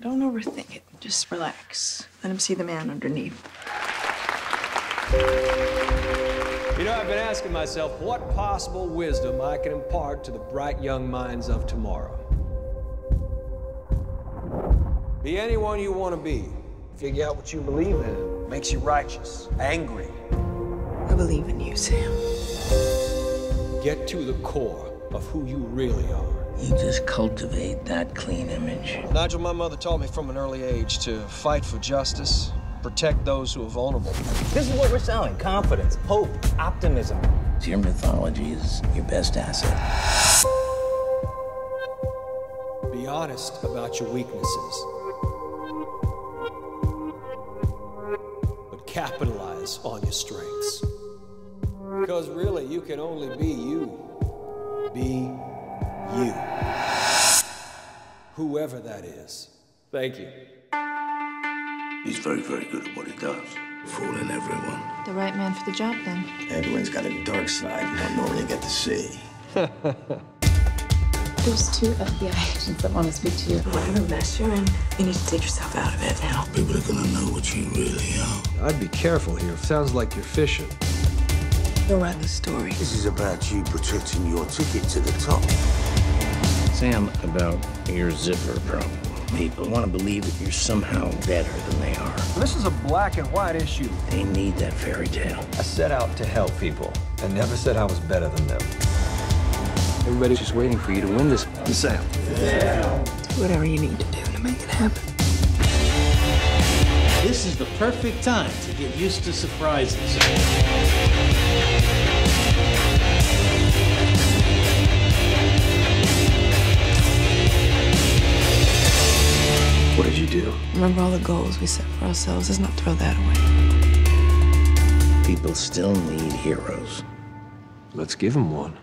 Don't overthink it. Just relax. Let him see the man underneath. You know, I've been asking myself what possible wisdom I can impart to the bright young minds of tomorrow. Be anyone you want to be. Figure out what you believe in. Makes you righteous, angry. I believe in you, Sam. Get to the core of who you really are. You just cultivate that clean image. Nigel, my mother taught me from an early age to fight for justice, protect those who are vulnerable. This is what we're selling confidence, hope, optimism. Your mythology is your best asset. Be honest about your weaknesses. But capitalize on your strengths. Because really, you can only be you. Be you. Whoever that is. Thank you. He's very, very good at what he does. Fooling everyone. The right man for the job, then. Everyone's got a dark side you don't normally get to see. There's two FBI agents that want to speak to you. Whatever mess you're in, you need to take yourself out of it now. People are gonna know what you really are. I'd be careful here. Sounds like you're fishing. You'll write the story. This is about you protecting your ticket to the top. Sam, about your zipper problem. People want to believe that you're somehow better than they are. This is a black and white issue. They need that fairy tale. I set out to help people and never said I was better than them. Everybody's just waiting for you to win this. Sam. Do whatever you need to do to make it happen. This is the perfect time to get used to surprises. What did you do? Remember all the goals we set for ourselves. Let's not throw that away. People still need heroes. Let's give them one.